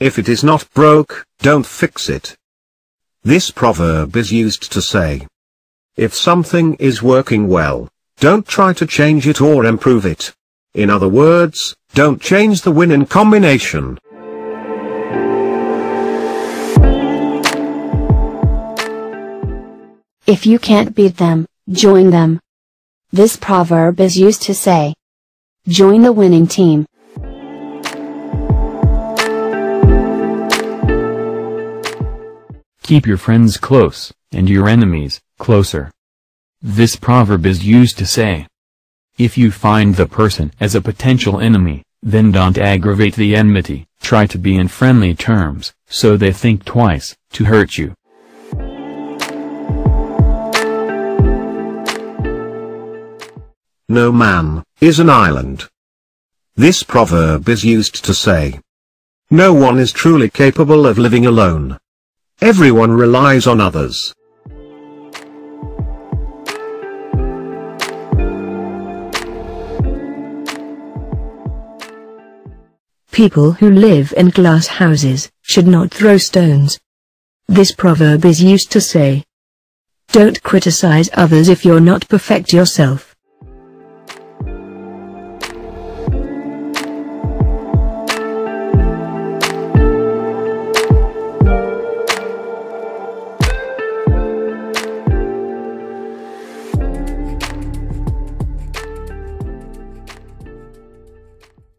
If it is not broke, don't fix it. This proverb is used to say, if something is working well, don't try to change it or improve it. In other words, don't change the winning combination. If you can't beat them, join them. This proverb is used to say, join the winning team. Keep your friends close, and your enemies, closer. This proverb is used to say, if you find the person as a potential enemy, then don't aggravate the enmity, try to be in friendly terms, so they think twice, to hurt you. No man, is an island. This proverb is used to say, no one is truly capable of living alone. Everyone relies on others. People who live in glass houses should not throw stones. This proverb is used to say, Don't criticize others if you're not perfect yourself.